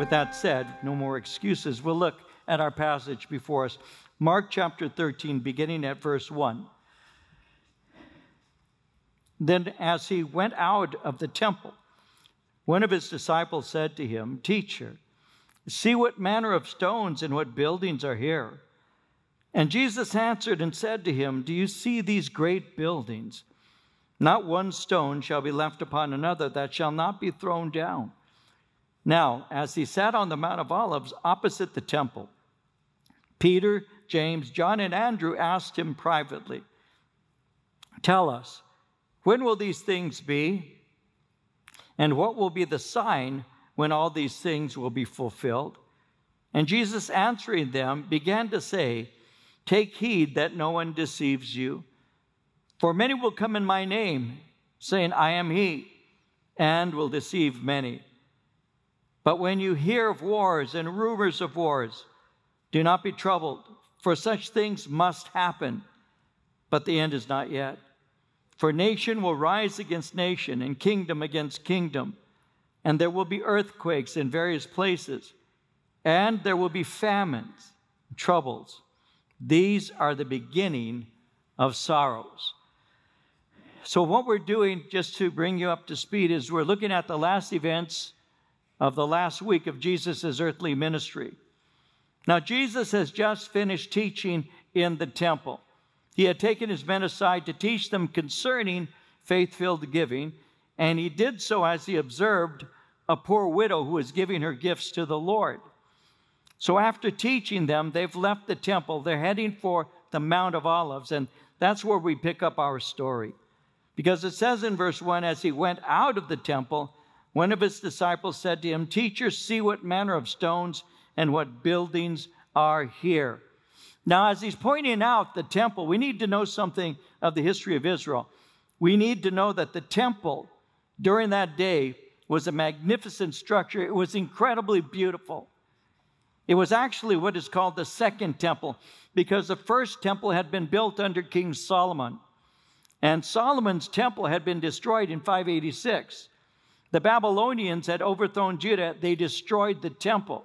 with that said, no more excuses. We'll look at our passage before us. Mark chapter 13, beginning at verse 1. Then, as he went out of the temple, one of his disciples said to him, Teacher, see what manner of stones and what buildings are here. And Jesus answered and said to him, Do you see these great buildings? Not one stone shall be left upon another that shall not be thrown down. Now, as he sat on the Mount of Olives opposite the temple, Peter, James, John, and Andrew asked him privately, Tell us, when will these things be? And what will be the sign when all these things will be fulfilled? And Jesus answering them began to say, Take heed that no one deceives you. For many will come in my name, saying, I am he, and will deceive many. But when you hear of wars and rumors of wars, do not be troubled, for such things must happen, but the end is not yet. For nation will rise against nation, and kingdom against kingdom, and there will be earthquakes in various places, and there will be famines, troubles. These are the beginning of sorrows. So, what we're doing, just to bring you up to speed, is we're looking at the last events of the last week of Jesus' earthly ministry. Now, Jesus has just finished teaching in the temple. He had taken his men aside to teach them concerning faith filled giving, and he did so as he observed a poor widow who was giving her gifts to the Lord. So, after teaching them, they've left the temple. They're heading for the Mount of Olives, and that's where we pick up our story. Because it says in verse 1 as he went out of the temple, one of his disciples said to him, Teacher, see what manner of stones and what buildings are here. Now, as he's pointing out the temple, we need to know something of the history of Israel. We need to know that the temple during that day was a magnificent structure, it was incredibly beautiful. It was actually what is called the second temple because the first temple had been built under King Solomon. And Solomon's temple had been destroyed in 586. The Babylonians had overthrown Judah, they destroyed the temple.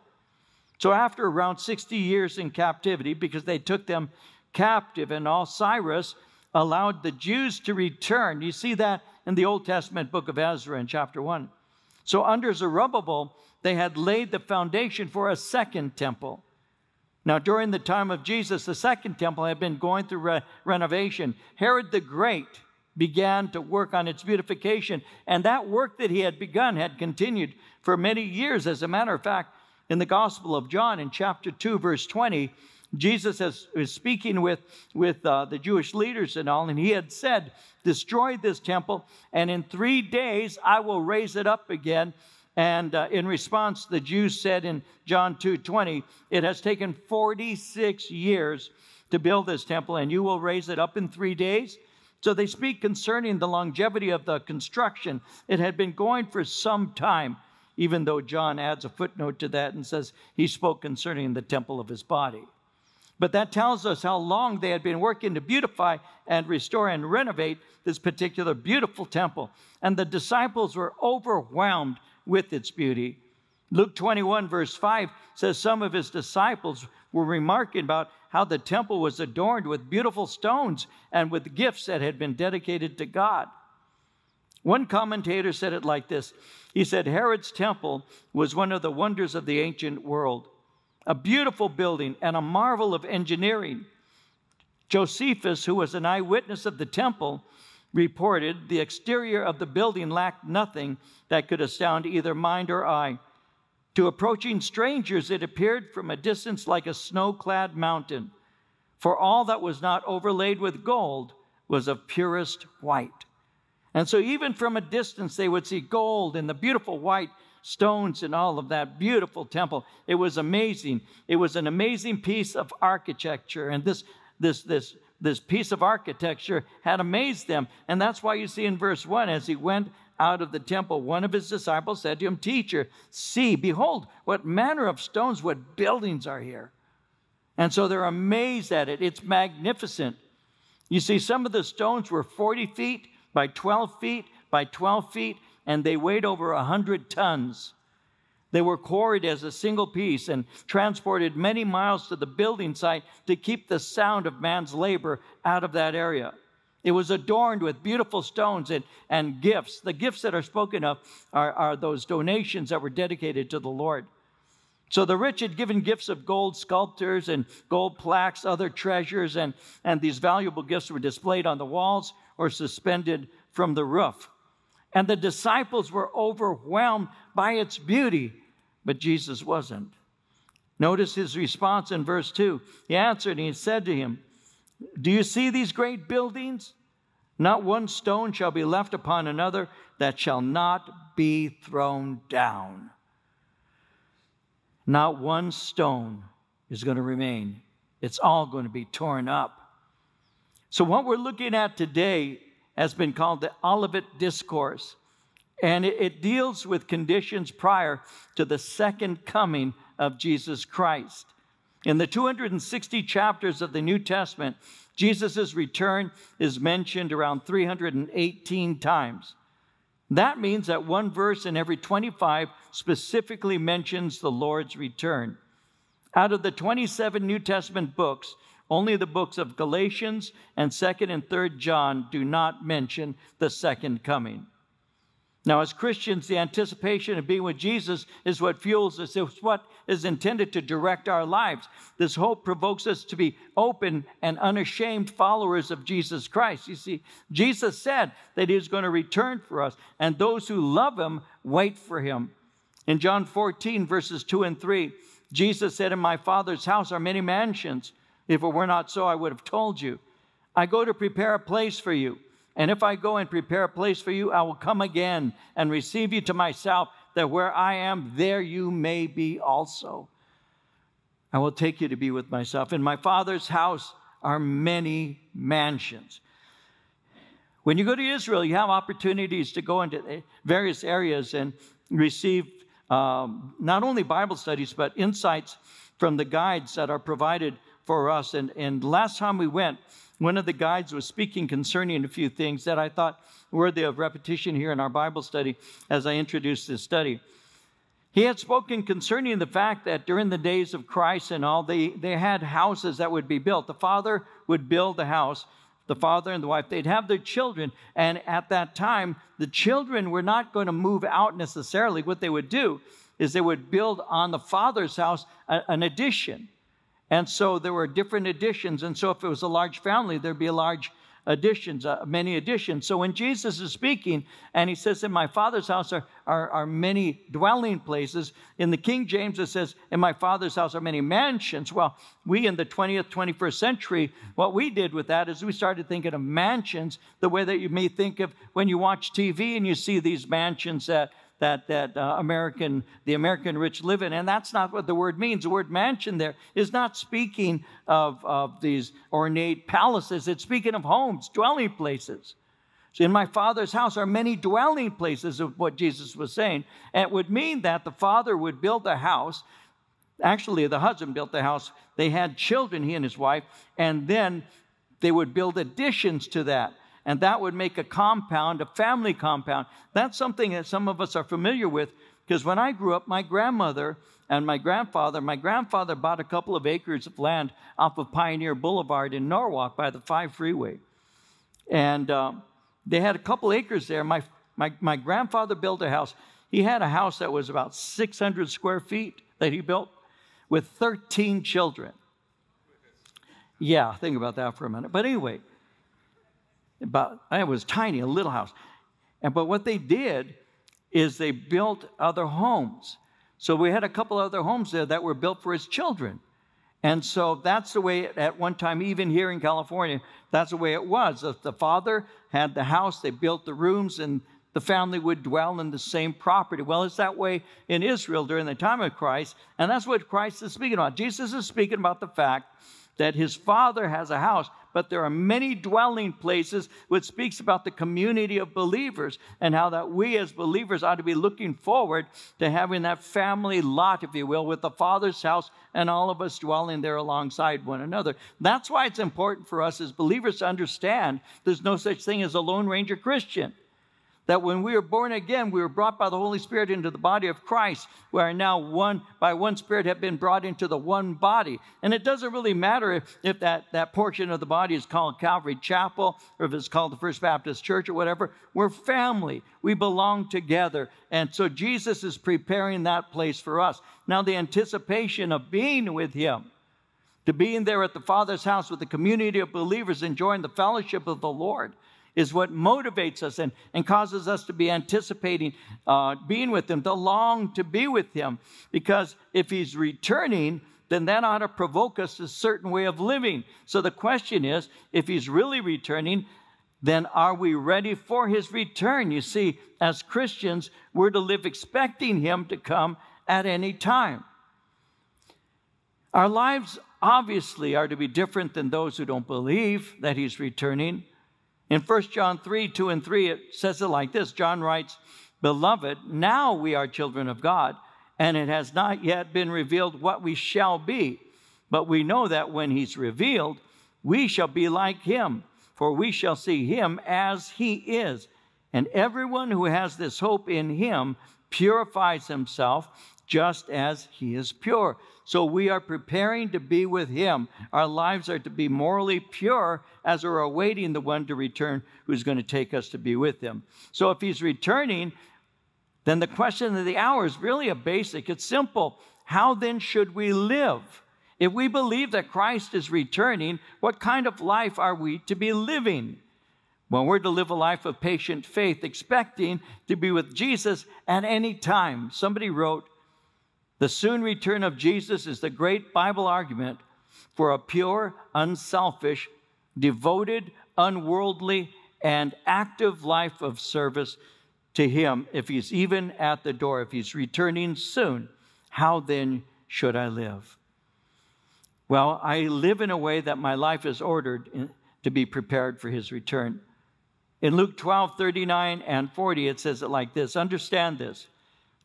So, after around 60 years in captivity, because they took them captive, and all Cyrus allowed the Jews to return. You see that in the Old Testament book of Ezra in chapter 1. So, under Zerubbabel, they had laid the foundation for a second temple. Now, during the time of Jesus, the second temple had been going through re- renovation. Herod the Great began to work on its beautification. And that work that he had begun had continued for many years. As a matter of fact, in the Gospel of John, in chapter 2, verse 20, Jesus has, is speaking with, with uh, the Jewish leaders and all, and he had said, Destroy this temple, and in three days I will raise it up again. And uh, in response, the Jews said in John 2 20, It has taken 46 years to build this temple, and you will raise it up in three days. So they speak concerning the longevity of the construction. It had been going for some time, even though John adds a footnote to that and says he spoke concerning the temple of his body. But that tells us how long they had been working to beautify and restore and renovate this particular beautiful temple. And the disciples were overwhelmed with its beauty. Luke 21, verse 5 says some of his disciples were remarking about how the temple was adorned with beautiful stones and with gifts that had been dedicated to God. One commentator said it like this He said, Herod's temple was one of the wonders of the ancient world, a beautiful building and a marvel of engineering. Josephus, who was an eyewitness of the temple, reported the exterior of the building lacked nothing that could astound either mind or eye. To approaching strangers, it appeared from a distance like a snow clad mountain, for all that was not overlaid with gold was of purest white. And so, even from a distance, they would see gold and the beautiful white stones and all of that beautiful temple. It was amazing. It was an amazing piece of architecture. And this, this, this, this piece of architecture had amazed them. And that's why you see in verse 1 as he went out of the temple, one of his disciples said to him, Teacher, see, behold, what manner of stones, what buildings are here. And so they're amazed at it. It's magnificent. You see, some of the stones were 40 feet by 12 feet by 12 feet, and they weighed over 100 tons. They were quarried as a single piece and transported many miles to the building site to keep the sound of man's labor out of that area. It was adorned with beautiful stones and, and gifts. The gifts that are spoken of are, are those donations that were dedicated to the Lord. So the rich had given gifts of gold sculptures and gold plaques, other treasures, and, and these valuable gifts were displayed on the walls or suspended from the roof. And the disciples were overwhelmed by its beauty, but Jesus wasn't. Notice his response in verse 2. He answered and he said to him, Do you see these great buildings? Not one stone shall be left upon another that shall not be thrown down. Not one stone is going to remain. It's all going to be torn up. So, what we're looking at today has been called the Olivet Discourse, and it, deals with conditions prior to the second coming of Jesus Christ. In the 260 chapters of the New Testament, Jesus' return is mentioned around 318 times. That means that one verse in every 25 specifically mentions the Lord's return. Out of the 27 New Testament books, only the books of Galatians and 2nd and 3rd John do not mention the second coming. Now, as Christians, the anticipation of being with Jesus is what fuels us. It's what is intended to direct our lives. This hope provokes us to be open and unashamed followers of Jesus Christ. You see, Jesus said that he is going to return for us, and those who love him wait for him. In John 14, verses 2 and 3, Jesus said, In my Father's house are many mansions. If it were not so, I would have told you. I go to prepare a place for you. And if I go and prepare a place for you, I will come again and receive you to myself, that where I am, there you may be also. I will take you to be with myself. In my Father's house are many mansions. When you go to Israel, you have opportunities to go into various areas and receive um, not only Bible studies, but insights from the guides that are provided for us. And, and last time we went, one of the guides was speaking concerning a few things that I thought worthy of repetition here in our Bible study as I introduced this study. He had spoken concerning the fact that during the days of Christ and all, they, they had houses that would be built. The father would build the house, the father and the wife, they'd have their children. And at that time, the children were not going to move out necessarily. What they would do is they would build on the father's house an addition. And so there were different additions. And so if it was a large family, there'd be a large additions, uh, many additions. So when Jesus is speaking and he says, In my Father's house are, are, are, many dwelling places, in the King James it says, In my Father's house are many mansions. Well, we in the 20th, 21st century, what we did with that is we started thinking of mansions the way that you may think of when you watch TV and you see these mansions that that, that uh, American, the American rich live in. And that's not what the word means. The word mansion there is not speaking of, of these ornate palaces, it's speaking of homes, dwelling places. So in my father's house are many dwelling places of what Jesus was saying. And it would mean that the father would build a house. Actually, the husband built the house. They had children, he and his wife, and then they would build additions to that and that would make a compound, a family compound. That's something that some of us are familiar with because when I grew up, my grandmother and my grandfather, my grandfather bought a couple of acres of land off of Pioneer Boulevard in Norwalk by the 5 freeway. And um, they had a couple acres there. My, my, my grandfather built a house. He had a house that was about 600 square feet that he built with 13 children. Yeah, think about that for a minute. But anyway, about it was tiny, a little house. And but what they did is they built other homes. So we had a couple other homes there that were built for his children. And so that's the way at one time, even here in California, that's the way it was. The father had the house, they built the rooms, and the family would dwell in the same property. Well, it's that way in Israel during the time of Christ, and that's what Christ is speaking about. Jesus is speaking about the fact that his father has a house, but there are many dwelling places, which speaks about the community of believers and how that we as believers ought to be looking forward to having that family lot, if you will, with the Father's house and all of us dwelling there alongside one another. That's why it's important for us as believers to understand there's no such thing as a Lone Ranger Christian. That when we were born again, we were brought by the Holy Spirit into the body of Christ. We are now one, by one Spirit, have been brought into the one body. And it doesn't really matter if, if that, that portion of the body is called Calvary Chapel or if it's called the First Baptist Church or whatever. We're family. We belong together. And so Jesus is preparing that place for us. Now, the anticipation of being with Him to being there at the Father's house with the community of believers enjoying the fellowship of the Lord is what motivates us and, and causes us to be anticipating uh, being with Him, to long to be with Him. Because if He's returning, then that ought to provoke us a certain way of living. So the question is if He's really returning, then are we ready for His return? You see, as Christians, we're to live expecting Him to come at any time. Our lives obviously are to be different than those who don't believe that He's returning. In 1 John 3 2 and 3, it says it like this John writes, Beloved, now we are children of God, and it has not yet been revealed what we shall be. But we know that when He's revealed, we shall be like Him, for we shall see Him as He is. And everyone who has this hope in Him purifies himself just as He is pure. So we are preparing to be with Him. Our lives are to be morally pure as we're awaiting the one to return who's going to take us to be with Him. So if He's returning, then the question of the hour is really a basic. It's simple. How then should we live? If we believe that Christ is returning, what kind of life are we to be living? Well, we're to live a life of patient faith, expecting to be with Jesus at any time. Somebody wrote, the soon return of Jesus is the great Bible argument for a pure, unselfish, devoted, unworldly, and active life of service to Him. If He's even at the door, if He's returning soon, how then should I live? Well, I live in a way that my life is ordered to be prepared for His return. In Luke 12, 39 and 40, it says it like this Understand this.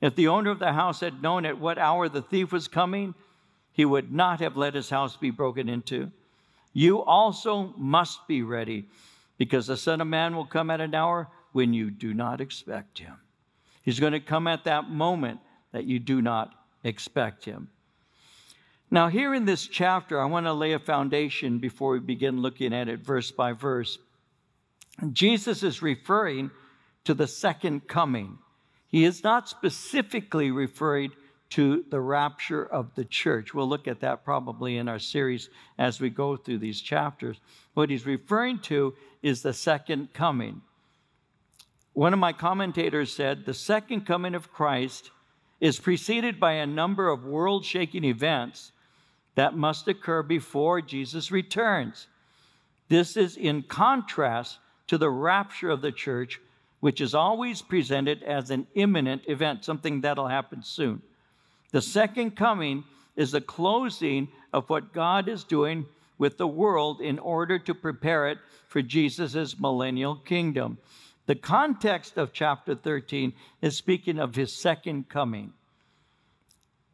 If the owner of the house had known at what hour the thief was coming, he would not have let his house be broken into. You also must be ready, because the Son of Man will come at an hour when you do not expect him. He's going to come at that moment that you do not expect him. Now, here in this chapter, I want to lay a foundation before we begin looking at it verse by verse. Jesus is referring to the second coming. He is not specifically referring to the rapture of the church. We'll look at that probably in our series as we go through these chapters. What he's referring to is the second coming. One of my commentators said the second coming of Christ is preceded by a number of world shaking events that must occur before Jesus returns. This is in contrast to the rapture of the church, which is always presented as an imminent event, something that'll happen soon. The second coming is the closing of what God is doing with the world in order to prepare it for Jesus' millennial kingdom. The context of chapter 13 is speaking of his second coming.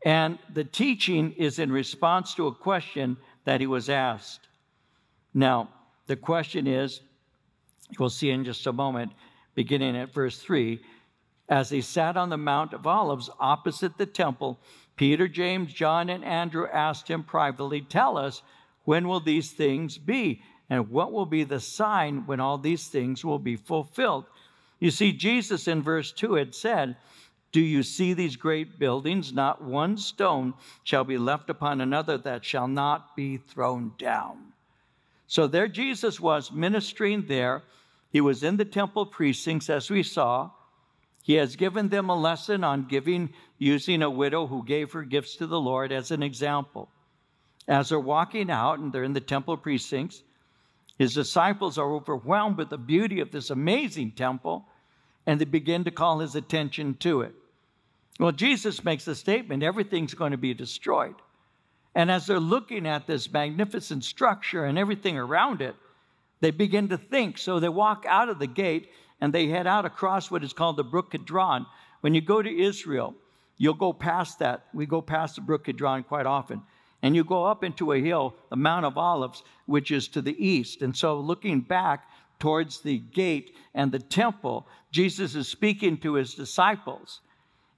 And the teaching is in response to a question that he was asked. Now, the question is we'll see in just a moment beginning at verse 3. As they sat on the Mount of Olives opposite the temple, Peter, James, John, and Andrew asked him privately, Tell us, when will these things be? And what will be the sign when all these things will be fulfilled? You see, Jesus in verse 2 had said, Do you see these great buildings? Not one stone shall be left upon another that shall not be thrown down. So there Jesus was ministering there he was in the temple precincts, as we saw. He has given them a lesson on giving, using a widow who gave her gifts to the Lord as an example. As they're walking out and they're in the temple precincts, his disciples are overwhelmed with the beauty of this amazing temple and they begin to call his attention to it. Well, Jesus makes a statement everything's going to be destroyed. And as they're looking at this magnificent structure and everything around it, they begin to think. So they walk out of the gate and they head out across what is called the Brook Kidron. When you go to Israel, you'll go past that. We go past the Brook Kidron quite often. And you go up into a hill, the Mount of Olives, which is to the east. And so looking back towards the gate and the temple, Jesus is speaking to his disciples.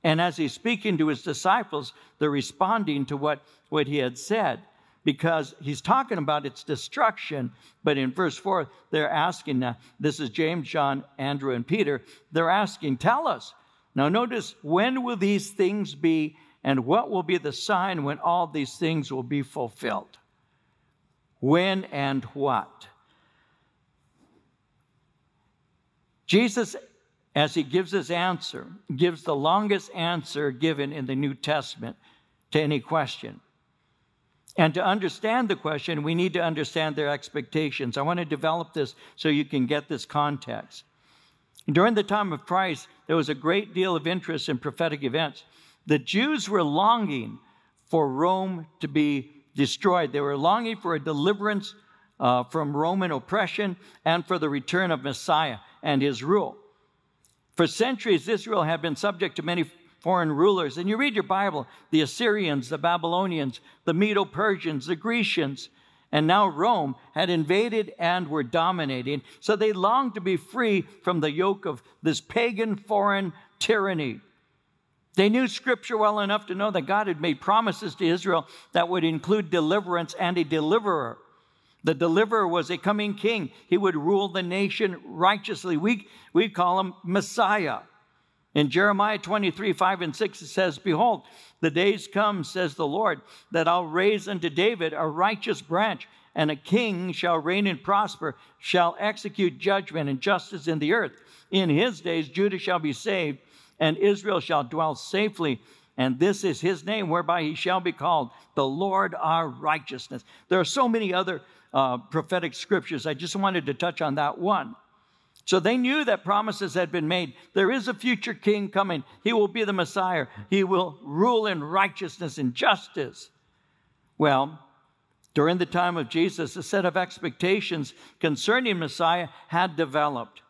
And as he's speaking to his disciples, they're responding to what, what he had said because he's talking about its destruction. But in verse 4, they're asking, now, this is James, John, Andrew, and Peter, they're asking, Tell us. Now, notice, when will these things be, and what will be the sign when all these things will be fulfilled? When and what? Jesus, as he gives his answer, gives the longest answer given in the New Testament to any question. And to understand the question, we need to understand their expectations. I want to develop this so you can get this context. During the time of Christ, there was a great deal of interest in prophetic events. The Jews were longing for Rome to be destroyed, they were longing for a deliverance uh, from Roman oppression and for the return of Messiah and his rule. For centuries, Israel had been subject to many foreign rulers. And you read your Bible the Assyrians, the Babylonians, the Medo Persians, the Grecians, and now Rome had invaded and were dominating. So they longed to be free from the yoke of this pagan foreign tyranny. They knew scripture well enough to know that God had made promises to Israel that would include deliverance and a deliverer. The deliverer was a coming king. He would rule the nation righteously. We, we call him Messiah. In Jeremiah 23, 5 and 6, it says, Behold, the days come, says the Lord, that I'll raise unto David a righteous branch, and a king shall reign and prosper, shall execute judgment and justice in the earth. In his days, Judah shall be saved, and Israel shall dwell safely. And this is his name, whereby he shall be called the Lord our righteousness. There are so many other uh, prophetic scriptures. I just wanted to touch on that one. So they knew that promises had been made. There is a future king coming. He will be the Messiah. He will rule in righteousness and justice. Well, during the time of Jesus, a set of expectations concerning Messiah had developed.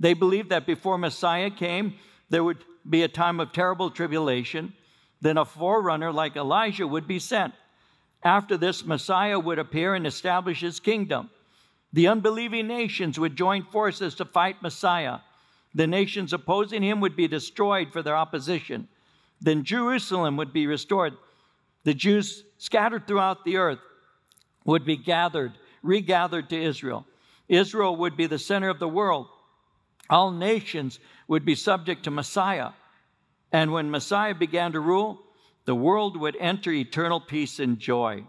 They believed that before Messiah came, there would be a time of terrible tribulation. Then a forerunner like Elijah would be sent. After this, Messiah would appear and establish his kingdom. The unbelieving nations would join forces to fight Messiah. The nations opposing him would be destroyed for their opposition. Then Jerusalem would be restored. The Jews scattered throughout the earth would be gathered, regathered to Israel. Israel would be the center of the world. All nations would be subject to Messiah. And when Messiah began to rule, the world would enter eternal peace and joy.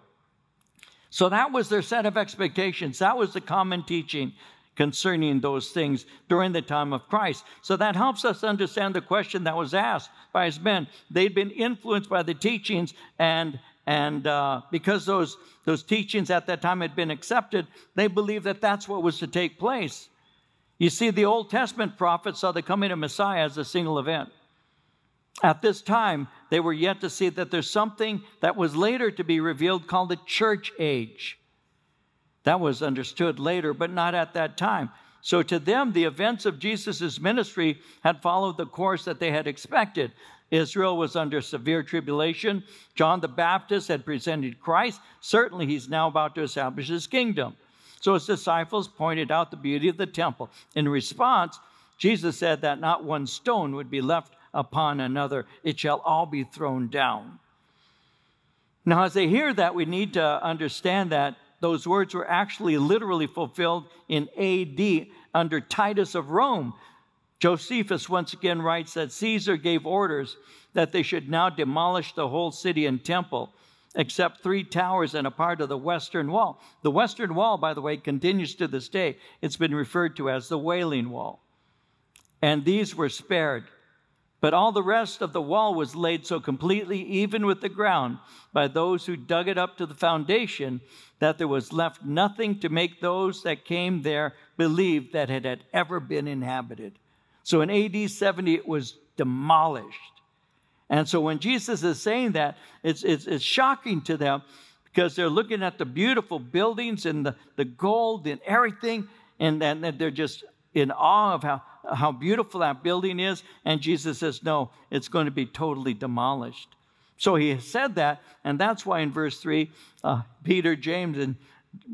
So that was their set of expectations. That was the common teaching concerning those things during the time of Christ. So that helps us understand the question that was asked by his men. They'd been influenced by the teachings, and and uh, because those those teachings at that time had been accepted, they believed that that's what was to take place. You see, the Old Testament prophets saw the coming of Messiah as a single event. At this time, they were yet to see that there's something that was later to be revealed called the church age. That was understood later, but not at that time. So to them, the events of Jesus' ministry had followed the course that they had expected. Israel was under severe tribulation. John the Baptist had presented Christ. Certainly, he's now about to establish his kingdom. So his disciples pointed out the beauty of the temple. In response, Jesus said that not one stone would be left upon another, it shall all be thrown down. Now, as they hear that, we need to understand that those words were actually literally fulfilled in AD under Titus of Rome. Josephus once again writes that Caesar gave orders that they should now demolish the whole city and temple, except three towers and a part of the western wall. The western wall, by the way, continues to this day. It's been referred to as the Wailing Wall. And these were spared. But all the rest of the wall was laid so completely even with the ground by those who dug it up to the foundation that there was left nothing to make those that came there believe that it had ever been inhabited. So in AD 70, it was demolished. And so when Jesus is saying that, it's, it's, it's shocking to them because they're looking at the beautiful buildings and the, the gold and everything, and then they're just in awe of how how beautiful that building is. And Jesus says, no, it's going to be totally demolished. So he said that, and that's why in verse 3, uh, Peter, James, and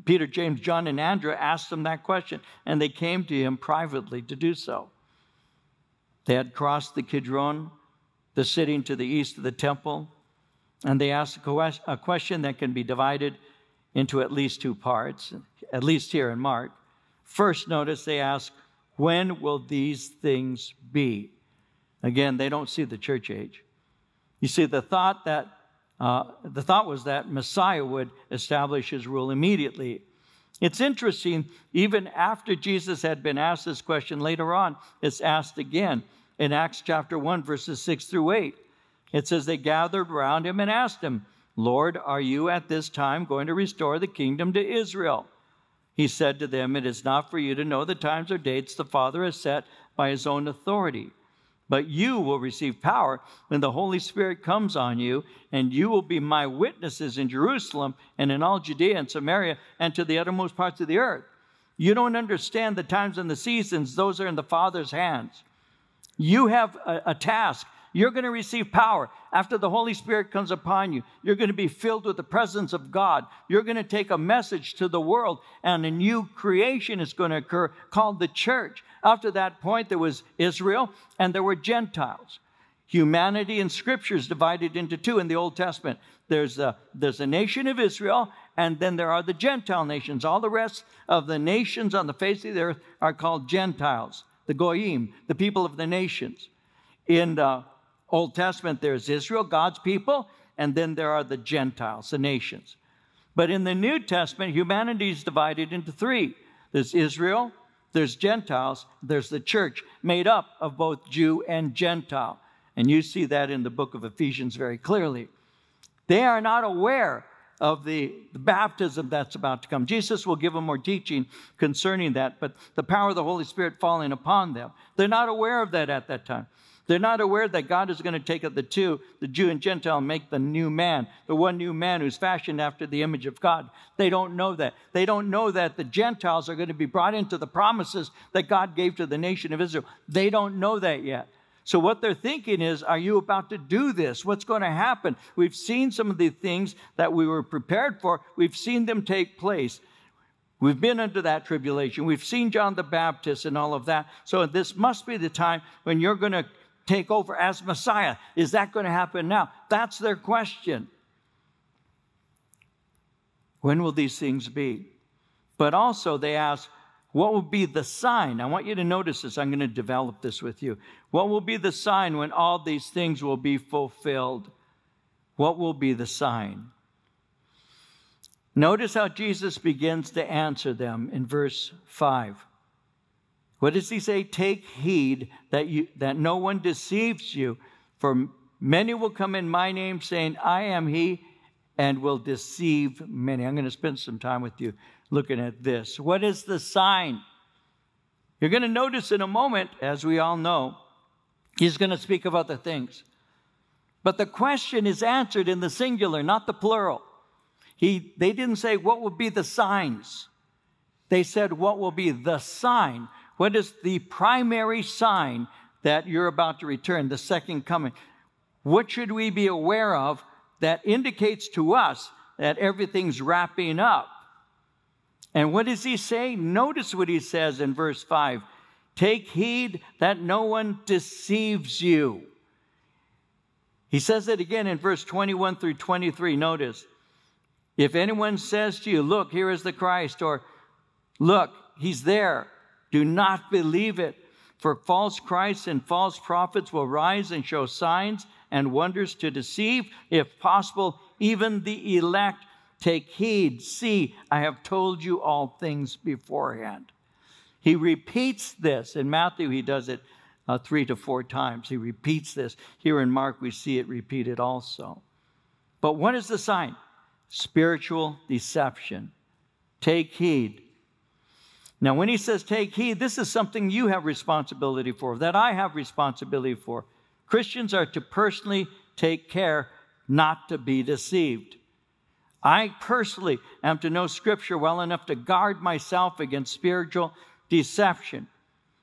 Peter, James, John, and Andrew asked him that question, and they came to him privately to do so. They had crossed the Kidron, the sitting to the east of the temple, and they asked a question that can be divided into at least two parts, at least here in Mark. First, notice they ask, When will these things be? Again, they don't see the church age. You see, the thought that uh, the thought was that Messiah would establish his rule immediately. It's interesting, even after Jesus had been asked this question later on, it's asked again in Acts chapter 1, verses 6 through 8. It says, They gathered around him and asked him, Lord, are you at this time going to restore the kingdom to Israel? He said to them, It is not for you to know the times or dates the Father has set by his own authority. But you will receive power when the Holy Spirit comes on you, and you will be my witnesses in Jerusalem and in all Judea and Samaria and to the uttermost parts of the earth. You don't understand the times and the seasons, those are in the Father's hands. You have a, a task. You're going to receive power after the Holy Spirit comes upon you. You're going to be filled with the presence of God. You're going to take a message to the world, and a new creation is going to occur called the church. After that point, there was Israel and there were Gentiles. Humanity in Scripture is divided into two in the Old Testament. There's a, there's a nation of Israel, and then there are the Gentile nations. All the rest of the nations on the face of the earth are called Gentiles, the Goyim, the people of the nations. In the Old Testament, there's Israel, God's people, and then there are the Gentiles, the nations. But in the New Testament, humanity is divided into three there's Israel, there's Gentiles, there's the church made up of both Jew and Gentile. And you see that in the book of Ephesians very clearly. They are not aware of the, baptism that's about to come. Jesus will give them more teaching concerning that, but the power of the Holy Spirit falling upon them. They're not aware of that at that time. They're not aware that God is going to take the two, the Jew and Gentile, and make the new man, the one new man who's fashioned after the image of God. They don't know that. They don't know that the Gentiles are going to be brought into the promises that God gave to the nation of Israel. They don't know that yet. So, what they're thinking is, are you about to do this? What's going to happen? We've seen some of the things that we were prepared for, we've seen them take place. We've been under that tribulation. We've seen John the Baptist and all of that. So, this must be the time when you're going to take over as Messiah. Is that going to happen now? That's their question. When will these things be? But also, they ask, what will be the sign? I want you to notice this. I'm going to develop this with you. What will be the sign when all these things will be fulfilled? What will be the sign? Notice how Jesus begins to answer them in verse 5. What does he say? Take heed that, you, that no one deceives you, for many will come in my name saying, I am he, and will deceive many. I'm going to spend some time with you looking at this. What is the sign? You're going to notice in a moment, as we all know, he's going to speak of other things. But the question is answered in the singular, not the plural. He, they didn't say, What will be the signs? They said, What will be the sign? What is the primary sign that you're about to return, the second coming? What should we be aware of that indicates to us that everything's wrapping up? And what does he say? Notice what he says in verse 5 Take heed that no one deceives you. He says it again in verse 21 through 23. Notice, if anyone says to you, Look, here is the Christ, or Look, he's there, do not believe it. For false Christs and false prophets will rise and show signs and wonders to deceive, if possible, even the elect. Take heed. See, I have told you all things beforehand. He repeats this. In Matthew, he does it uh, three to four times. He repeats this. Here in Mark, we see it repeated also. But what is the sign? Spiritual deception. Take heed. Now, when he says take heed, this is something you have responsibility for, that I have responsibility for. Christians are to personally take care not to be deceived. I personally am to know Scripture well enough to guard myself against spiritual deception.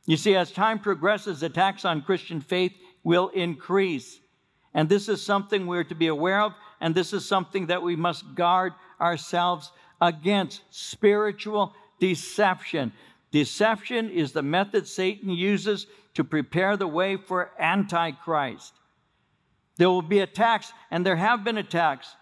You see, as time progresses, attacks on Christian faith will increase. And this is something we're to be aware of, and this is something that we must guard ourselves against spiritual deception. Deception is the method Satan uses to prepare the way for Antichrist. There will be attacks, and there have been attacks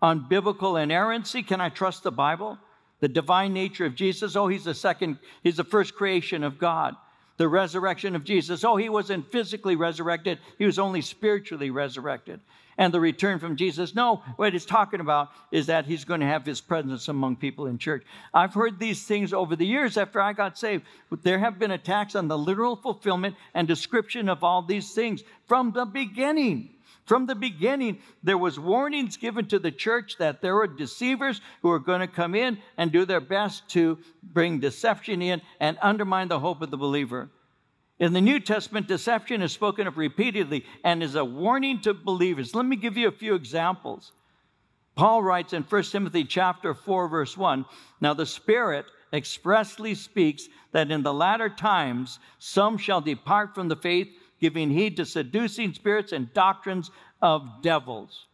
on biblical inerrancy. Can I trust the Bible? The divine nature of Jesus. Oh, he's the second, he's the first creation of God. The resurrection of Jesus. Oh, he wasn't physically resurrected, he was only spiritually resurrected. And the return from Jesus. No, what he's talking about is that he's going to have his presence among people in church. I've heard these things over the years after I got saved. There have been attacks on the literal fulfillment and description of all these things from the beginning. From the beginning, there was warnings given to the church that there were deceivers who were going to come in and do their best to bring deception in and undermine the hope of the believer. In the New Testament, deception is spoken of repeatedly and is a warning to believers. Let me give you a few examples. Paul writes in 1 Timothy chapter 4 verse 1, "Now the Spirit expressly speaks that in the latter times some shall depart from the faith, giving heed to seducing spirits and doctrines of devils.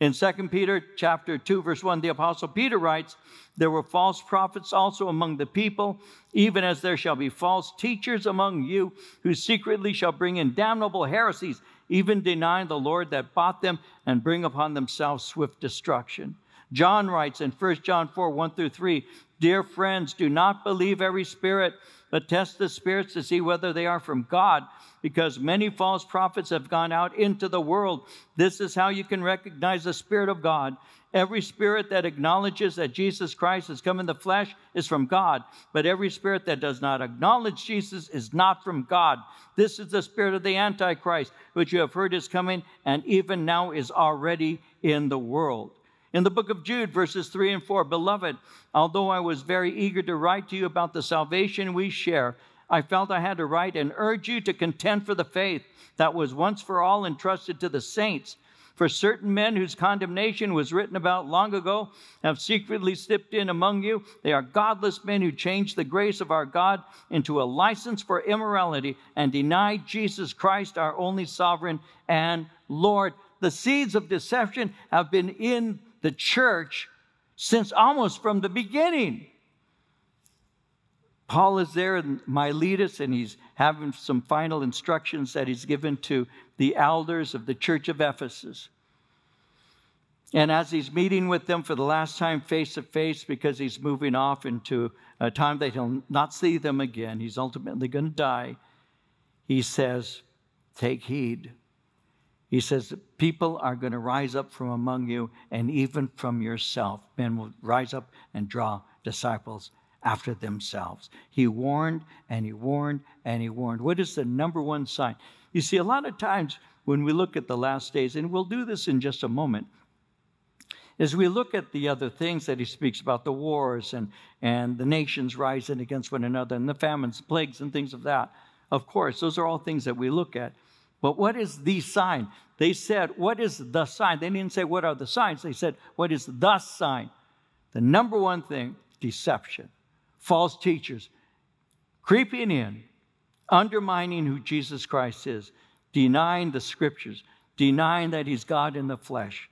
In 2 Peter chapter 2 verse 1 the apostle Peter writes there were false prophets also among the people even as there shall be false teachers among you who secretly shall bring in damnable heresies even denying the Lord that bought them and bring upon themselves swift destruction. John writes in 1 John 4 1 through 3 Dear friends, do not believe every spirit, but test the spirits to see whether they are from God, because many false prophets have gone out into the world. This is how you can recognize the Spirit of God. Every spirit that acknowledges that Jesus Christ has come in the flesh is from God, but every spirit that does not acknowledge Jesus is not from God. This is the spirit of the Antichrist, which you have heard is coming and even now is already in the world. In the book of Jude, verses 3 and 4, Beloved, although I was very eager to write to you about the salvation we share, I felt I had to write and urge you to contend for the faith that was once for all entrusted to the saints. For certain men whose condemnation was written about long ago have secretly slipped in among you. They are godless men who changed the grace of our God into a license for immorality and deny Jesus Christ, our only sovereign and Lord. The seeds of deception have been in the church since almost from the beginning. Paul is there in Miletus and he's having some final instructions that he's given to the elders of the church of Ephesus. And as he's meeting with them for the last time face to face, because he's moving off into a time that he'll not see them again, he's ultimately going to die, he says, Take heed. He says, People are going to rise up from among you, and even from yourself. Men will rise up and draw disciples after themselves. He warned and he warned and he warned. What is the number one sign? You see, a lot of times when we look at the last days, and we'll do this in just a moment, as we look at the other things that he speaks about, the wars and, and the nations rising against one another, and the famines, plagues, and things of that, of course, those are all things that we look at. But what is the sign? They said, What is the sign? They didn't say, What are the signs? They said, What is the sign? The number one thing deception, false teachers creeping in, undermining who Jesus Christ is, denying the scriptures, denying that he's God in the flesh,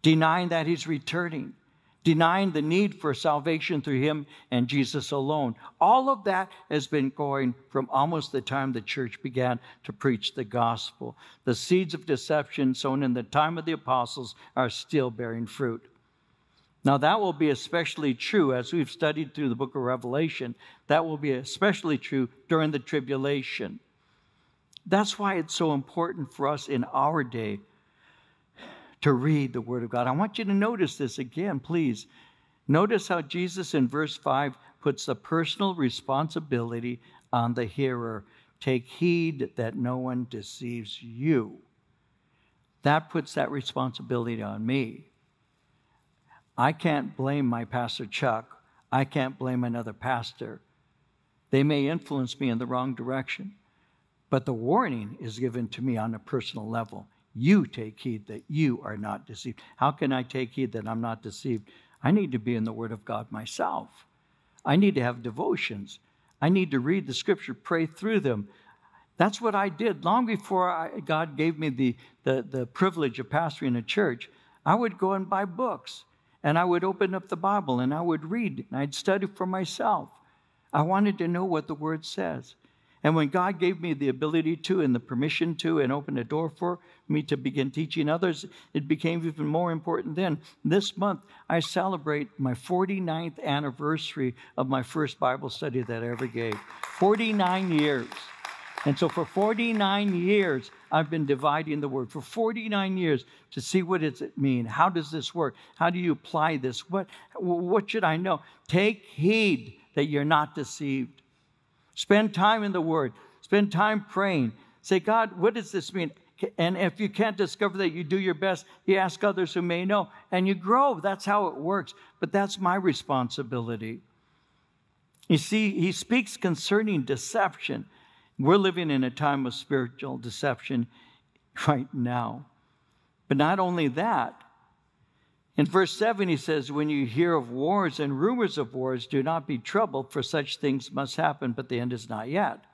denying that he's returning, denying the need for salvation through him and Jesus alone. All of that has been going from almost the time the church began to preach the gospel. The seeds of deception sown in the time of the apostles are still bearing fruit. Now, that will be especially true as we've studied through the book of Revelation. That will be especially true during the tribulation. That's why it's so important for us in our day to read the Word of God. I want you to notice this again, please. Notice how Jesus in verse 5 puts the personal responsibility on the hearer. Take heed that no one deceives you. That puts that responsibility on me. I can't blame my pastor Chuck. I can't blame another pastor. They may influence me in the wrong direction, but the warning is given to me on a personal level. You take heed that you are not deceived. How can I take heed that I'm not deceived? I need to be in the Word of God myself. I need to have devotions. I need to read the Scripture, pray through them. That's what I did long before I, God gave me the, the, the privilege of pastoring a church. I would go and buy books and I would open up the Bible and I would read and I'd study for myself. I wanted to know what the Word says. And when God gave me the ability to and the permission to and opened a door for me to begin teaching others, it became even more important then. This month, I celebrate my 49th anniversary of my first Bible study that I ever gave. 49 years. And so for 49 years, I've been dividing the word. For 49 years to see what does it mean? How does this work? How do you apply this? What, what should I know? Take heed that you're not deceived. Spend time in the Word. Spend time praying. Say, God, what does this mean? And if you can't discover that, you do your best. You ask others who may know, and you grow. That's how it works. But that's my responsibility. You see, he speaks concerning deception. We're living in a time of spiritual deception right now. But not only that, in verse 7, he says, When you hear of wars and rumors of wars, do not be troubled, for such things must happen, but the end is not yet.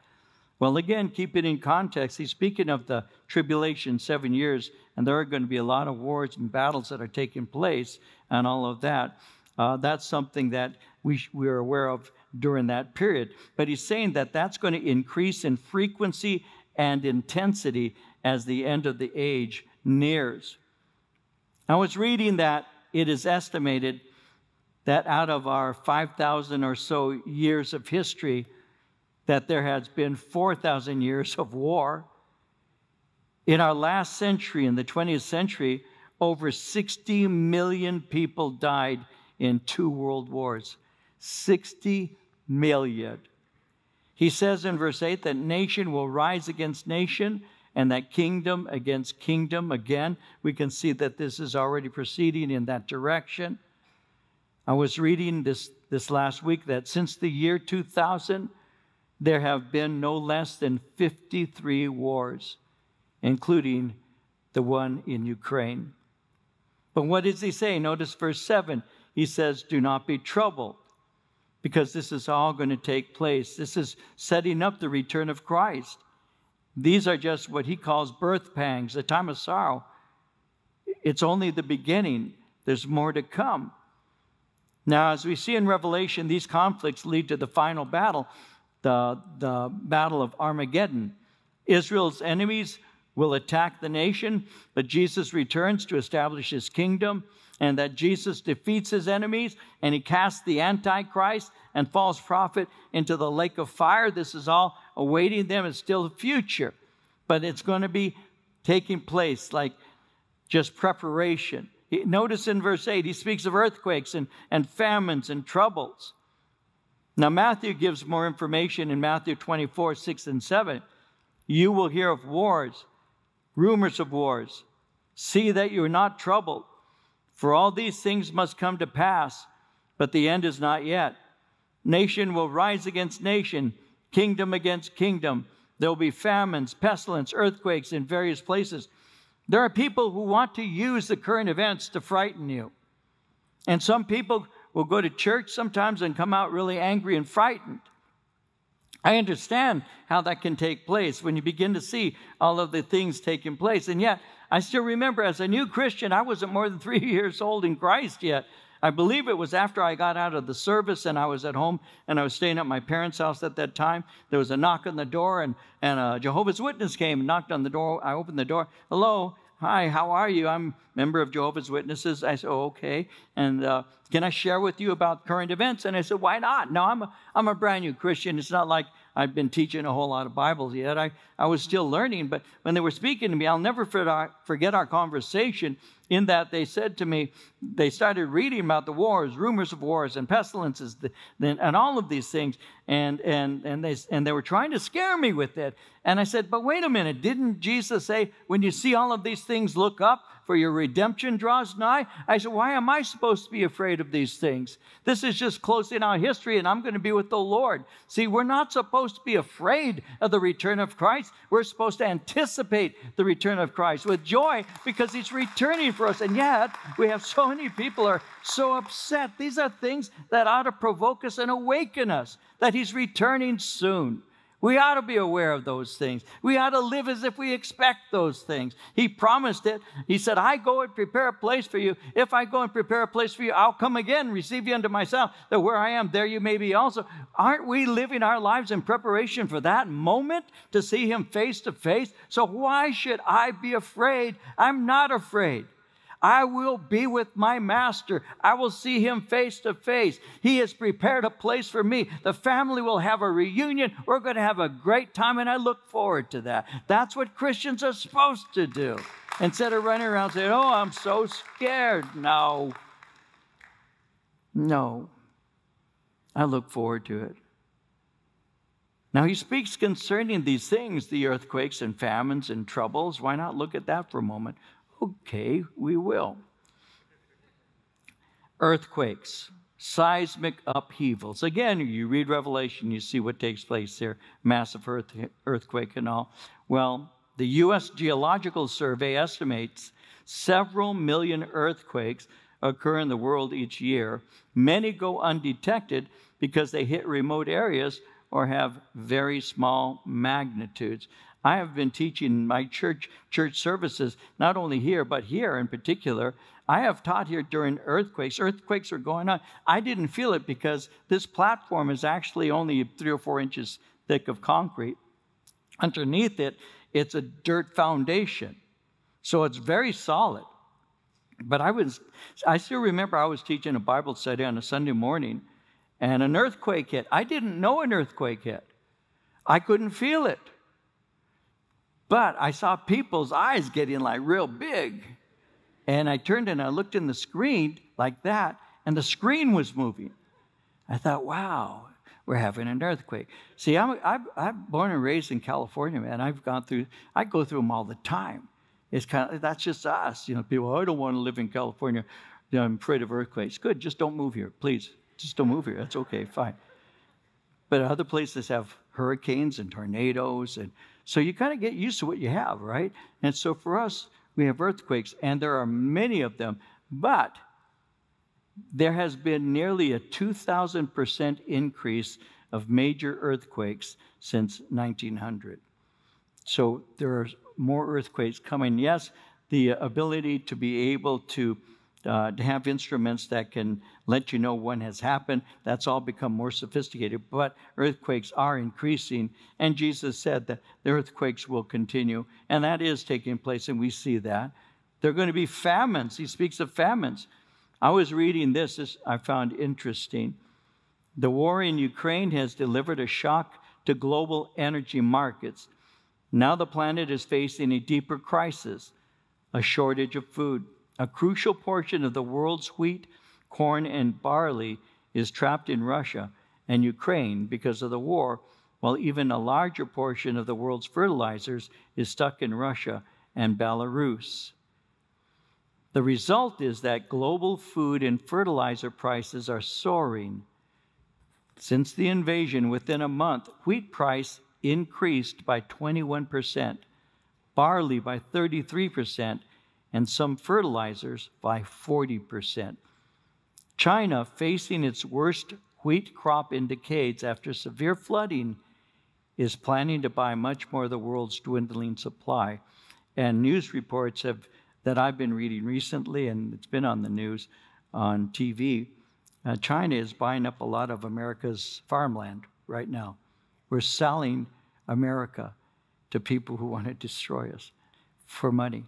Well, again, keep it in context. He's speaking of the tribulation, seven years, and there are going to be a lot of wars and battles that are taking place and all of that. Uh, that's something that we, we're aware of during that period. But he's saying that that's going to increase in frequency and intensity as the end of the age nears. I was reading that it is estimated that out of our 5,000 or so years of history, that there has been 4,000 years of war. In our last century, in the 20th century, over 60 million people died in two world wars. 60 million. He says in verse 8 that nation will rise against nation and that kingdom against kingdom. Again, we can see that this is already proceeding in that direction. I was reading this, this last week that since the year 2000, there have been no less than 53 wars, including the one in Ukraine. But what does he say? Notice verse 7. He says, Do not be troubled, because this is all going to take place. This is setting up the return of Christ. These are just what he calls birth pangs, a time of sorrow. It's only the beginning, there's more to come. Now, as we see in Revelation, these conflicts lead to the final battle, the, the battle of Armageddon. Israel's enemies will attack the nation, but Jesus returns to establish his kingdom, and that Jesus defeats his enemies and he casts the Antichrist and false prophet into the lake of fire. This is all awaiting them. is still the future, but it's going to be taking place like just preparation. Notice in verse 8, he speaks of earthquakes and, and famines and troubles. Now, Matthew gives more information in Matthew 24, 6 and 7. You will hear of wars, rumors of wars. See that you are not troubled, for all these things must come to pass, but the end is not yet. Nation will rise against nation, kingdom against kingdom. There will be famines, pestilence, earthquakes in various places. There are people who want to use the current events to frighten you. And some people will go to church sometimes and come out really angry and frightened. I understand how that can take place when you begin to see all of the things taking place. And yet, I still remember as a new Christian, I wasn't more than three years old in Christ yet. I believe it was after I got out of the service and I was at home and I was staying at my parents' house at that time. There was a knock on the door and, and a Jehovah's Witness came and knocked on the door. I opened the door. Hello. Hi, how are you? I'm a member of Jehovah's Witnesses. I said, oh, okay. And uh, can I share with you about current events? And I said, why not? No, I'm a, I'm a brand new Christian. It's not like I've been teaching a whole lot of Bibles yet. I, I was still learning, but when they were speaking to me, I'll never forget our conversation in that they said to me, they started reading about the wars, rumors of wars and pestilences, and all of these things, and, and, and, they, and they were trying to scare me with it. And I said, but wait a minute, didn't Jesus say, when you see all of these things, look up? For your redemption draws nigh. I said, Why am I supposed to be afraid of these things? This is just closing our history, and I'm going to be with the Lord. See, we're not supposed to be afraid of the return of Christ. We're supposed to anticipate the return of Christ with joy because He's returning for us. And yet, we have so many people are so upset. These are things that ought to provoke us and awaken us that He's returning soon. We ought to be aware of those things. We ought to live as if we expect those things. He promised it. He said, I go and prepare a place for you. If I go and prepare a place for you, I'll come again, and receive you unto myself, that where I am, there you may be also. Aren't we living our lives in preparation for that moment to see Him face to face? So why should I be afraid? I'm not afraid. I will be with my master. I will see him face to face. He has prepared a place for me. The family will have a reunion. We're going to have a great time, and I look forward to that. That's what Christians are supposed to do. Instead of running around saying, Oh, I'm so scared. No. No. I look forward to it. Now, he speaks concerning these things, the earthquakes and famines and troubles. Why not look at that for a moment? Okay, we will. Earthquakes, seismic upheavals. Again, you read Revelation, you see what takes place there massive earth, earthquake and all. Well, the U.S. Geological Survey estimates several million earthquakes occur in the world each year. Many go undetected because they hit remote areas or have very small magnitudes. I have been teaching my church church services not only here but here in particular. I have taught here during earthquakes. Earthquakes are going on. I didn't feel it because this platform is actually only three or four inches thick of concrete. Underneath it, it's a dirt foundation, so it's very solid. But I was, I still remember I was teaching a Bible study on a Sunday morning, and an earthquake hit. I didn't know an earthquake hit. I couldn't feel it. But I saw people's eyes getting like real big. And I turned and I looked in the screen like that, and the screen was moving. I thought, wow, we're having an earthquake. See, I'm, I'm, I'm born and raised in California, man. I've gone through, I go through them all the time. It's kind of, that's just us. You know, people, oh, I don't want to live in California. I'm afraid of earthquakes. Good, just don't move here, please. Just don't move here. That's okay, fine. But other places have hurricanes and tornadoes and so you kind of get used to what you have, right? And so for us, we have earthquakes, and there are many of them, but there has been nearly a 2,000% increase of major earthquakes since 1900. So there are more earthquakes coming. Yes, the ability to be able to uh, to have instruments that can let you know when has happened. That's all become more sophisticated. But earthquakes are increasing, and Jesus said that the earthquakes will continue, and that is taking place, and we see that. There are going to be famines. He speaks of famines. I was reading this, this I found interesting. The war in Ukraine has delivered a shock to global energy markets. Now the planet is facing a deeper crisis, a shortage of food. A crucial portion of the world's wheat, corn, and barley is trapped in Russia and Ukraine because of the war, while even a larger portion of the world's fertilizers is stuck in Russia and Belarus. The result is that global food and fertilizer prices are soaring. Since the invasion, within a month, wheat price increased by 21%, barley by 33%, and some fertilizers by 40%. China, facing its worst wheat crop in decades after severe flooding, is planning to buy much more of the world's dwindling supply. And news reports have that I've been reading recently, and it's been on the news on TV. Uh, China is buying up a lot of America's farmland right now. We're selling America to people who want to destroy us for money.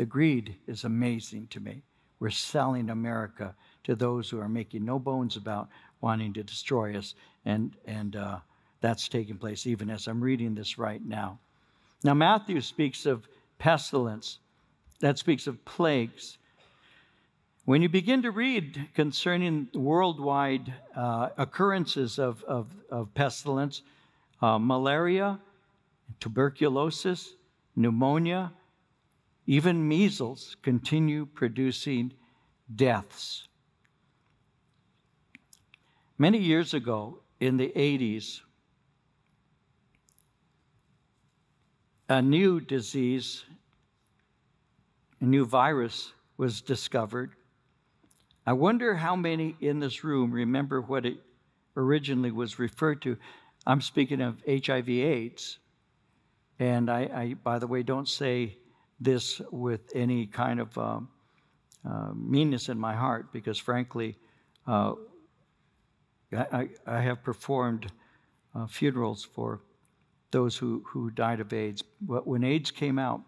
The greed is amazing to me. We're selling America to those who are making no bones about wanting to destroy us, and, and uh, that's taking place even as I'm reading this right now. Now, Matthew speaks of pestilence, that speaks of plagues. When you begin to read concerning worldwide uh, occurrences of, of, of pestilence, uh, malaria, tuberculosis, pneumonia, even measles continue producing deaths. Many years ago, in the 80s, a new disease, a new virus was discovered. I wonder how many in this room remember what it originally was referred to. I'm speaking of HIV/AIDS, and I, I, by the way, don't say this with any kind of uh, uh, meanness in my heart, because frankly, uh, I, I, have performed uh, funerals for those who, who died of AIDS. But when AIDS came out,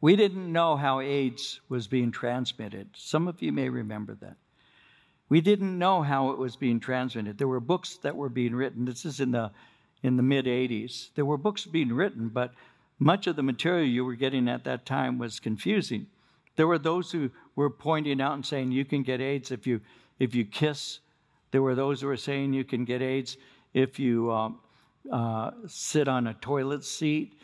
we didn't know how AIDS was being transmitted. Some of you may remember that. We didn't know how it was being transmitted. There were books that were being written. This is in the in the mid 80s. There were books being written, but much of the material you were getting at that time was confusing. There were those who were pointing out and saying you can get AIDS if you if you kiss. There were those who were saying you can get AIDS if you um, uh, sit on a toilet seat.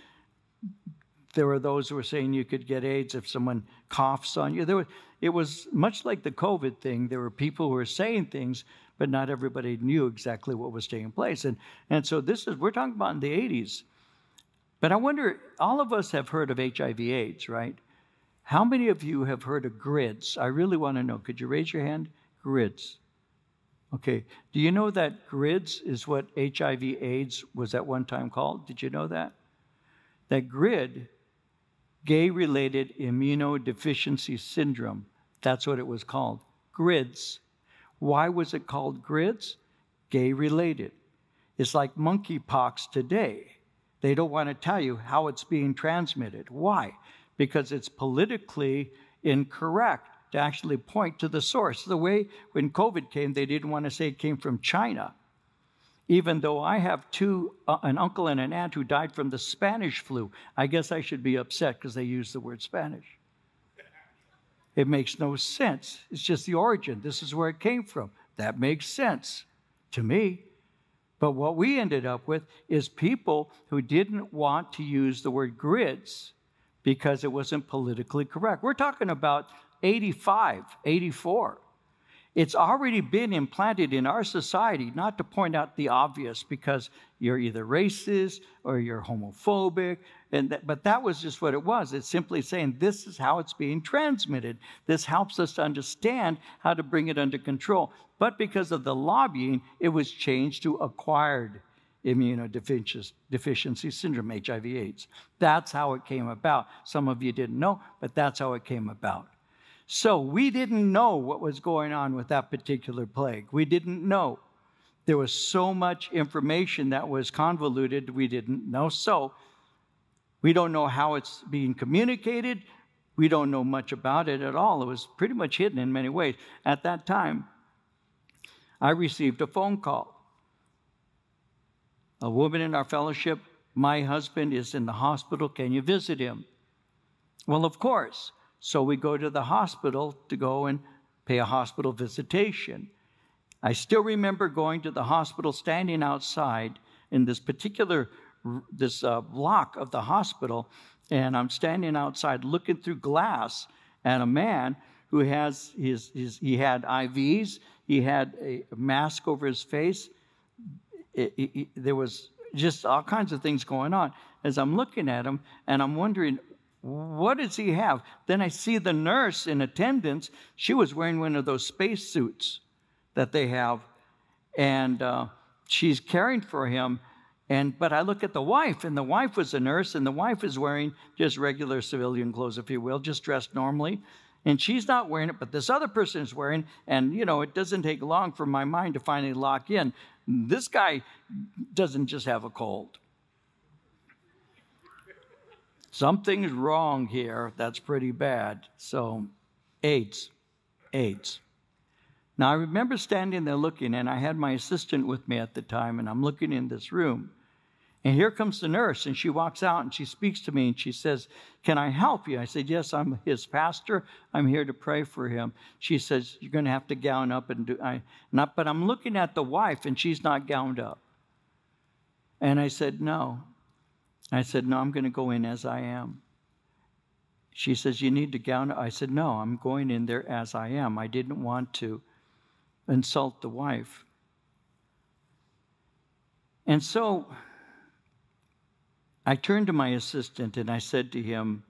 There were those who were saying you could get AIDS if someone coughs on you. There were, it was much like the COVID thing. There were people who were saying things, but not everybody knew exactly what was taking place. And, and so this is, we're talking about in the 80s. But I wonder, all of us have heard of HIV AIDS, right? How many of you have heard of GRIDS? I really want to know. Could you raise your hand? GRIDS. Okay. Do you know that GRIDS is what HIV AIDS was at one time called? Did you know that? That GRID, gay related immunodeficiency syndrome, that's what it was called. GRIDS. Why was it called GRIDS? Gay related. It's like monkeypox today. They don't want to tell you how it's being transmitted. Why? Because it's politically incorrect to actually point to the source. The way when COVID came, they didn't want to say it came from China. Even though I have two, uh, an uncle and an aunt who died from the Spanish flu, I guess I should be upset because they use the word Spanish. It makes no sense. It's just the origin. This is where it came from. That makes sense to me. But what we ended up with is people who didn't want to use the word grids because it wasn't politically correct. We're talking about 85, 84. It's already been implanted in our society, not to point out the obvious because you're either racist or you're homophobic, and that, but that was just what it was. It's simply saying this is how it's being transmitted. This helps us to understand how to bring it under control. But because of the lobbying, it was changed to acquired immunodeficiency syndrome, HIV/AIDS. That's how it came about. Some of you didn't know, but that's how it came about. So we didn't know what was going on with that particular plague. We didn't know. There was so much information that was convoluted, we didn't know. So we don't know how it's being communicated. We don't know much about it at all. It was pretty much hidden in many ways. At that time, I received a phone call. A woman in our fellowship, my husband is in the hospital. Can you visit him? Well, of course. So we go to the hospital to go and pay a hospital visitation. I still remember going to the hospital, standing outside in this particular this uh, block of the hospital, and I'm standing outside looking through glass at a man who has his, his he had IVs, he had a mask over his face. It, it, it, there was just all kinds of things going on as I'm looking at him, and I'm wondering what does he have? Then I see the nurse in attendance. She was wearing one of those space suits that they have, and uh, she's caring for him. And but I look at the wife, and the wife was a nurse, and the wife is wearing just regular civilian clothes, if you will, just dressed normally. And she's not wearing it, but this other person is wearing. And you know, it doesn't take long for my mind to finally lock in. This guy doesn't just have a cold. Something's wrong here. That's pretty bad. So, AIDS. AIDS. Now, I remember standing there looking, and I had my assistant with me at the time, and I'm looking in this room. And here comes the nurse, and she walks out and she speaks to me and she says, Can I help you? I said, Yes, I'm his pastor. I'm here to pray for him. She says, You're going to have to gown up and do. I, not, but I'm looking at the wife, and she's not gowned up. And I said, No. I said, No, I'm going to go in as I am. She says, You need to gown. I said, No, I'm going in there as I am. I didn't want to insult the wife. And so I turned to my assistant and I said to him,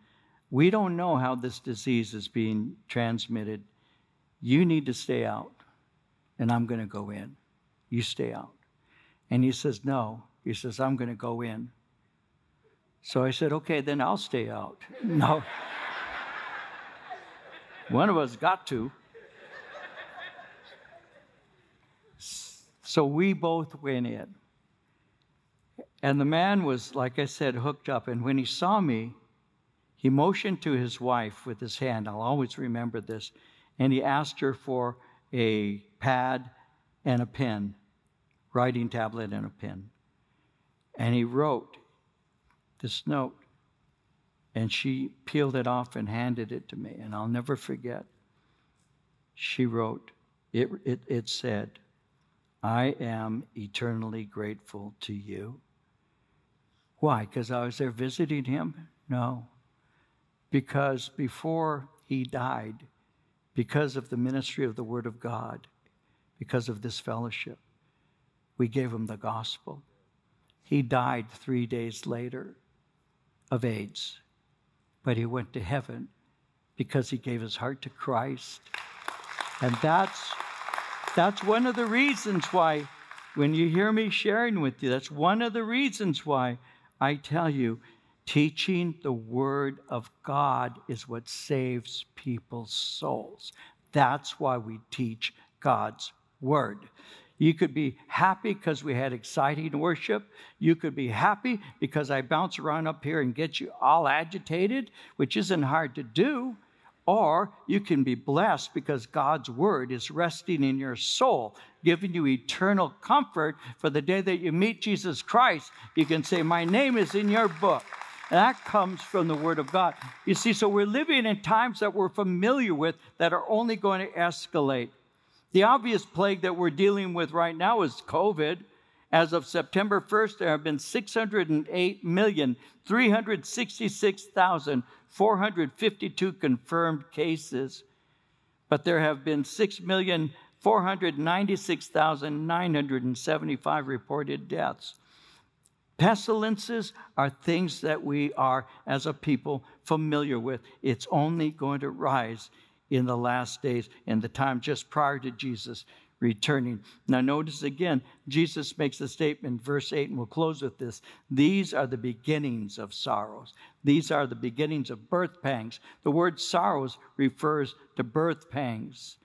We don't know how this disease is being transmitted. You need to stay out, and I'm going to go in. You stay out. And he says, No. He says, I'm going to go in. So I said, Okay, then I'll stay out. no. One of us got to. So we both went in. And the man was, like I said, hooked up. And when he saw me, he motioned to his wife with his hand. I'll always remember this. And he asked her for a pad and a pen, writing tablet and a pen. And he wrote this note. And she peeled it off and handed it to me. And I'll never forget. She wrote, it, it, it said, I am eternally grateful to you. Why? Because I was there visiting him? No. Because before he died, because of the ministry of the Word of God, because of this fellowship, we gave him the gospel. He died three days later of AIDS, but he went to heaven because he gave his heart to Christ. And that's, that's one of the reasons why, when you hear me sharing with you, that's one of the reasons why I tell you, teaching the Word of God is what saves people's souls. That's why we teach God's Word. You could be happy because we had exciting worship. You could be happy because I bounce around up here and get you all agitated, which isn't hard to do. Or you can be blessed because God's word is resting in your soul, giving you eternal comfort for the day that you meet Jesus Christ. You can say, My name is in your book. And that comes from the Word of God. You see, so we're living in times that we're familiar with that are only going to escalate. The obvious plague that we're dealing with right now is COVID. As of September 1st, there have been 608,366,000 452 confirmed cases, but there have been 6,496,975 reported deaths. Pestilences are things that we are, as a people, familiar with. It's only going to rise in the last days, and the time just prior to Jesus returning. Now, notice again, Jesus makes a statement, verse 8, and we'll close with this. These are the beginnings of sorrows. These are the beginnings of birth pangs. The word sorrows refers to birth pangs.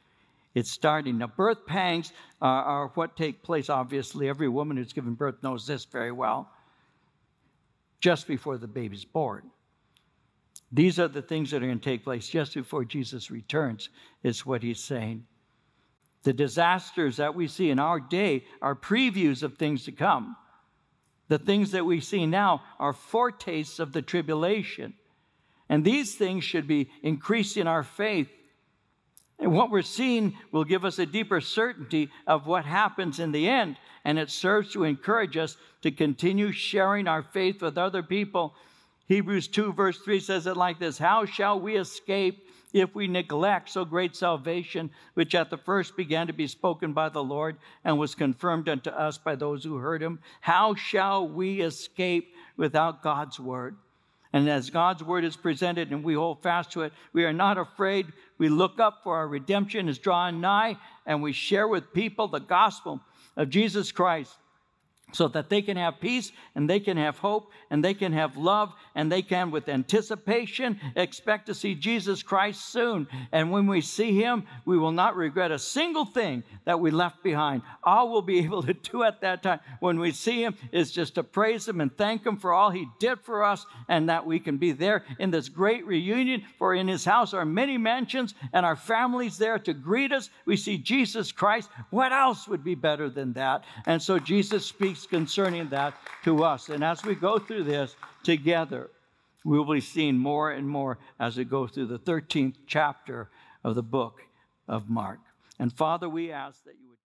It's starting. Now, birth pangs are, are what take place, obviously. Every woman who's given birth knows this very well. Just before the baby's born. These are the things that are going to take place just before Jesus returns, is what he's saying. The disasters that we see in our day are previews of things to come. The things that we see now are foretastes of the tribulation. And these things should be increasing our faith. And what we're seeing will give us a deeper certainty of what happens in the end. And it serves to encourage us to continue sharing our faith with other people. Hebrews 2, verse 3 says it like this How shall we escape if we neglect so great salvation, which at the first began to be spoken by the Lord and was confirmed unto us by those who heard him, how shall we escape without God's word? And as God's word is presented and we hold fast to it, we are not afraid. We look up for our redemption is drawing nigh, and we share with people the gospel of Jesus Christ so that they can have peace and they can have hope and they can have love and they can, with anticipation, expect to see Jesus Christ soon. And when we see him, we will not regret a single thing that we left behind. All we'll be able to do at that time when we see him is just to praise him and thank him for all he did for us and that we can be there in this great reunion. For in his house are many mansions and our families there to greet us. We see Jesus Christ. What else would be better than that? And so Jesus concerning that to us. And as we go through this together, we will be seeing more and more as we go through the 13th chapter of the book of Mark. And Father, we ask that you would.